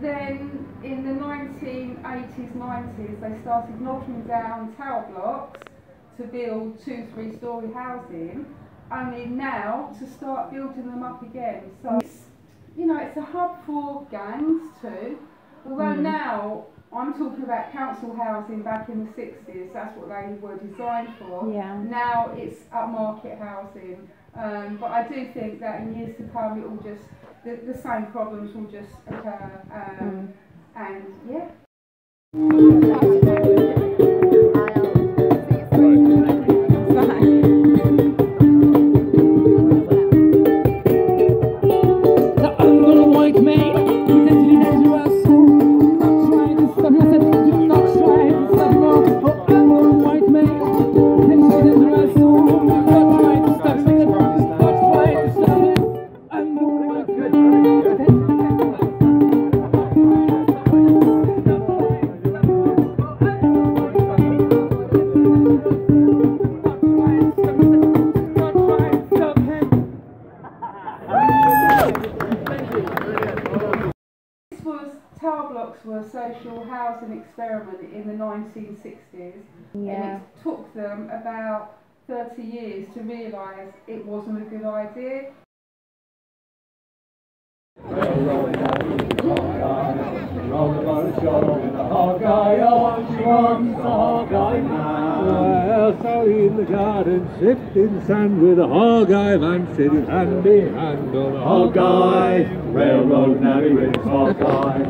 Then in the 1980s, 90s, they started knocking down tower blocks to build two, three-storey housing, only now to start building them up again. So, you know, it's a hub for gangs too, although mm. now I'm talking about council housing back in the 60s, that's what they were designed for. Yeah. Now it's upmarket housing. Um, but I do think that in years to come it will just, the, the same problems will just occur. Um, And yeah. This was, tower blocks were a social housing experiment in the 1960s. Yeah. And it took them about 30 years to realise it wasn't a good idea. So in the garden, sifting sand with a Hawkeye man sitting hand in hand on a. Hawkeye, railroad navvy with Hawkeye.